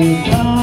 Without